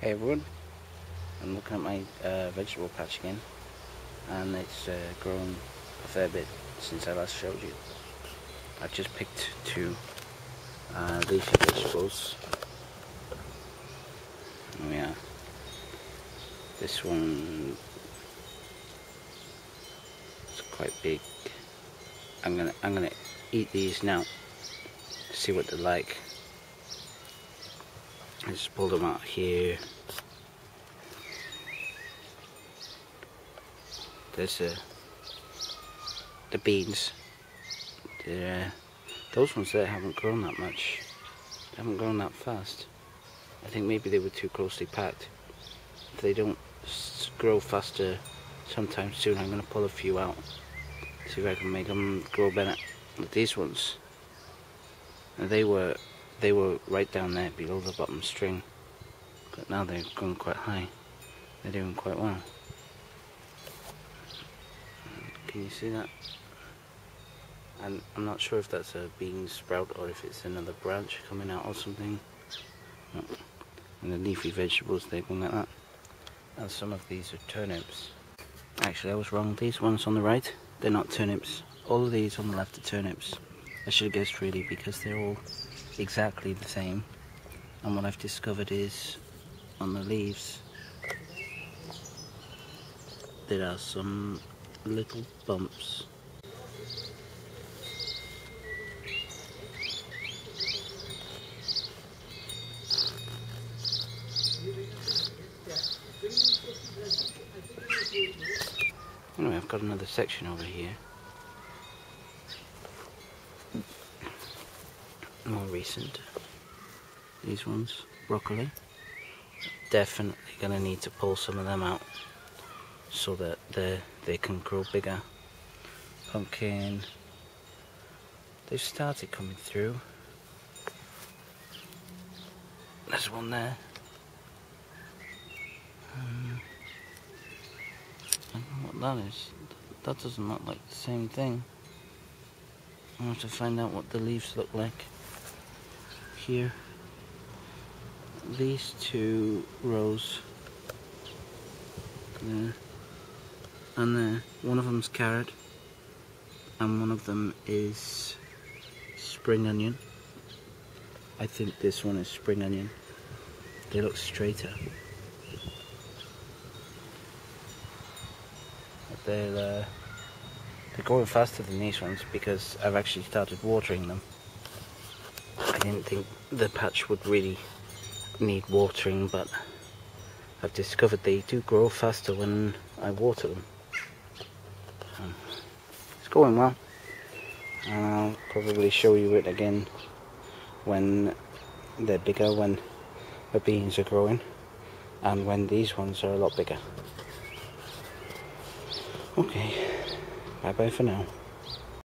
Hey everyone, I'm looking at my uh, vegetable patch again and it's uh, grown a fair bit since I last showed you. I've just picked two uh, leafy vegetables. Oh yeah, this one is quite big. I'm gonna I'm gonna eat these now. See what they're like. Just pulled them out here. There's uh, the beans. Uh, those ones there haven't grown that much. They haven't grown that fast. I think maybe they were too closely packed. If they don't grow faster sometime soon, I'm going to pull a few out. See if I can make them grow better. These ones, they were they were right down there below the bottom string. But now they've gone quite high. They're doing quite well. Can you see that? And I'm not sure if that's a bean sprout or if it's another branch coming out or something. And the leafy vegetables they're going like that and some of these are turnips. Actually I was wrong. These ones on the right they're not turnips. All of these on the left are turnips. I should have guessed really because they're all exactly the same and what I've discovered is on the leaves there are some little bumps. Anyway, I've got another section over here more recent. These ones, broccoli. Definitely going to need to pull some of them out so that they they can grow bigger. Pumpkin. They've started coming through. There's one there. Um, I don't know what that is. That doesn't look like the same thing. i have to find out what the leaves look like here. These two rows there and there. One of them's carrot and one of them is spring onion. I think this one is spring onion. They look straighter. They're, uh, they're growing faster than these ones because I've actually started watering them. I didn't think the patch would really need watering, but I've discovered they do grow faster when I water them. Um, it's going well. And I'll probably show you it again when they're bigger, when the beans are growing, and when these ones are a lot bigger. Okay, bye bye for now.